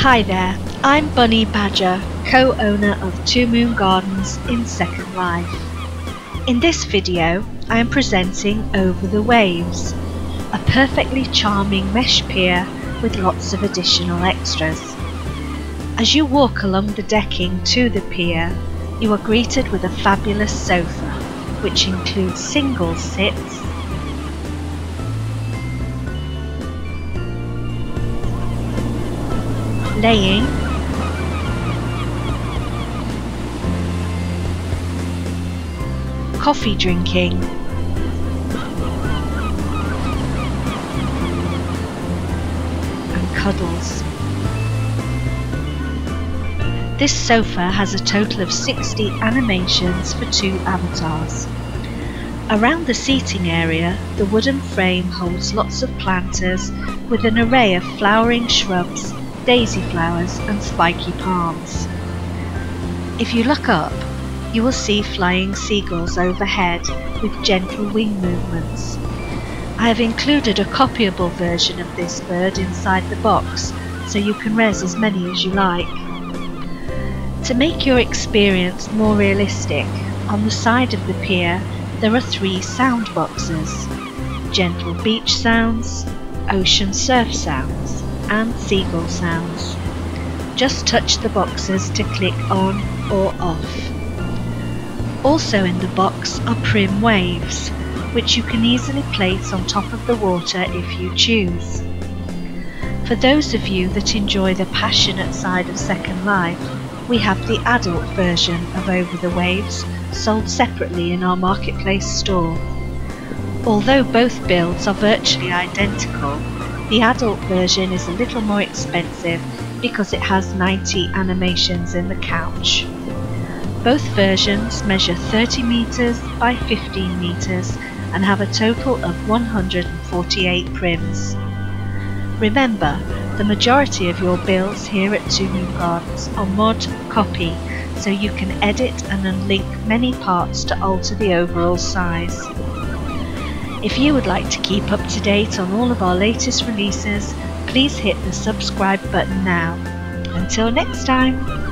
Hi there, I'm Bunnie Badger, co-owner of Two Moon Gardens in Second Life. In this video, I am presenting Over the Waves, a perfectly charming mesh pier with lots of additional extras. As you walk along the decking to the pier, you are greeted with a fabulous sofa, which includes single sits, laying, coffee drinking, and cuddles. This sofa has a total of 60 animations for two avatars. Around the seating area, the wooden frame holds lots of planters with an array of flowering shrubs, daisy flowers and spiky palms. If you look up, you will see flying seagulls overhead with gentle wing movements. I have included a copyable version of this bird inside the box so you can res as many as you like. To make your experience more realistic, on the side of the pier there are three sound boxes gentle beach sounds, ocean surf sounds, and seagull sounds. Just touch the boxes to click on or off. Also in the box are prim waves, which you can easily place on top of the water if you choose. For those of you that enjoy the passionate side of Second Life, we have the adult version of Over the Waves sold separately in our marketplace store. Although both builds are virtually identical, the adult version is a little more expensive because it has 90 animations in the couch. Both versions measure 30 meters by 15 meters and have a total of 148 prims. Remember, the majority of your builds here at Two Moon Gardens are mod copy, so you can edit and unlink many parts to alter the overall size. If you would like to keep up to date on all of our latest releases, please hit the subscribe button now. Until next time!